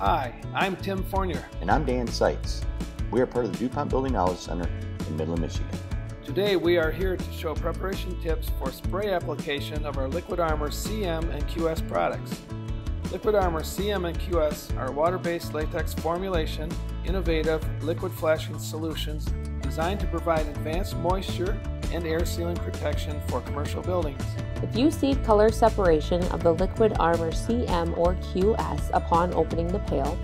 I'm Tim Fournier. And I'm Dan Seitz. We are part of the DuPont Building Knowledge Center in Midland, Michigan. Today we are here to show preparation tips for spray application of our Liquid Armor CM and QS products. Liquid Armor CM and QS are water-based latex formulation, innovative liquid flashing solutions designed to provide advanced moisture and air sealing protection for commercial buildings. If you see color separation of the Liquid Armor CM or QS upon opening the pail,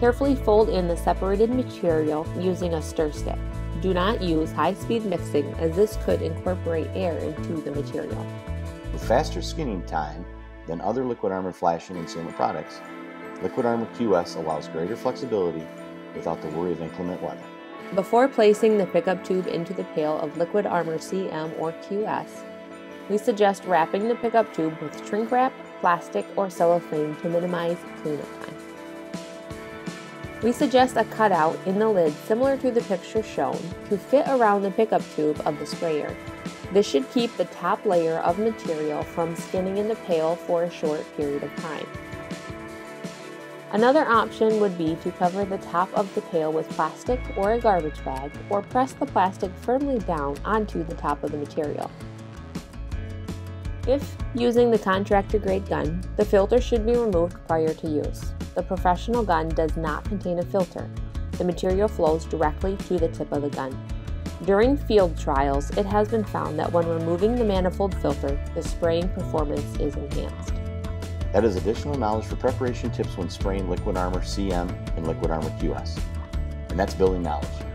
carefully fold in the separated material using a stir stick. Do not use high-speed mixing as this could incorporate air into the material. With faster skinning time than other Liquid Armor flashing and sealant products, Liquid Armor QS allows greater flexibility without the worry of inclement weather. Before placing the pickup tube into the pail of Liquid Armor CM or QS, we suggest wrapping the pickup tube with shrink wrap, plastic, or cellophane to minimize cleanup time. We suggest a cutout in the lid similar to the picture shown to fit around the pickup tube of the sprayer. This should keep the top layer of material from skinning in the pail for a short period of time. Another option would be to cover the top of the pail with plastic or a garbage bag, or press the plastic firmly down onto the top of the material. If using the contractor grade gun, the filter should be removed prior to use. The professional gun does not contain a filter. The material flows directly to the tip of the gun. During field trials, it has been found that when removing the manifold filter, the spraying performance is enhanced. That is additional knowledge for preparation tips when spraying Liquid Armor CM and Liquid Armor QS. And that's building knowledge